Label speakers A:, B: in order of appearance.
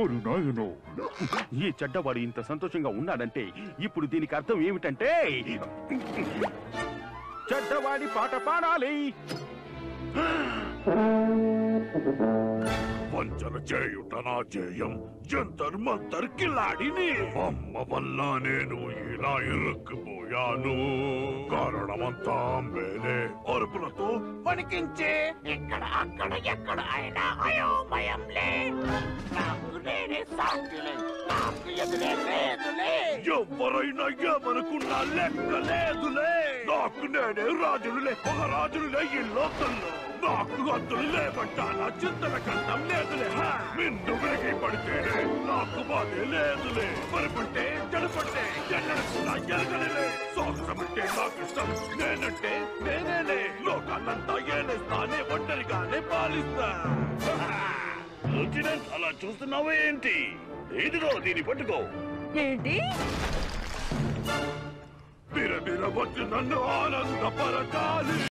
A: ఓరు నాయనో.
B: ఈ చెడ్డవాడు ఇంత సంతోషంగా ఉన్నాడంటే ఇప్పుడు దీనికి అర్థం ఏమిటంటే చెడ్డవాడి పాట పాడాలి.
C: వంచన చేయుట నా చేయం జంతర్ మంతర్ కిలాడిని. అమ్మ వల్ల నేను ఇలా ఇరుక్కుపోయాను. కారణమంతా మేలే అరుపులతో
D: వణికించే. ఇక్కడ అక్కడ ఎక్కడ అయినా అయోమయంలే. నాకు నేనే సాక్షిలే. నాకు ఎదురే లేదులే
C: ఎవరైనా ఏమనుకున్నా లెక్క లేదులే నాకు నేనే రాజులులే. ఒక రాజులులే ఇల్లోకల్లో నాకు హద్దులు లేబట్టా నా చింతల కంఠం లేదులే! నిన్ను విరిగి పడితేనే నాకు బాధే లేదులే. పరిపంటే చెడుపంటే ఎన్నడకుండా ఎరగలే సోకసమంటే నాకు ఇష్టం నేనంటే నేనేలే. లోకాన్నంతా ఏలేస్తానే ఒంటరిగానే పాలిస్తా. లెఫ్టినెంట్ అలా చూస్తున్నావా ఏంటి? ఇదిగో దీన్ని పట్టుకో.
E: ఏంటి?
C: బిర బిర వచ్చి నన్ను ఆనందపరచాలి.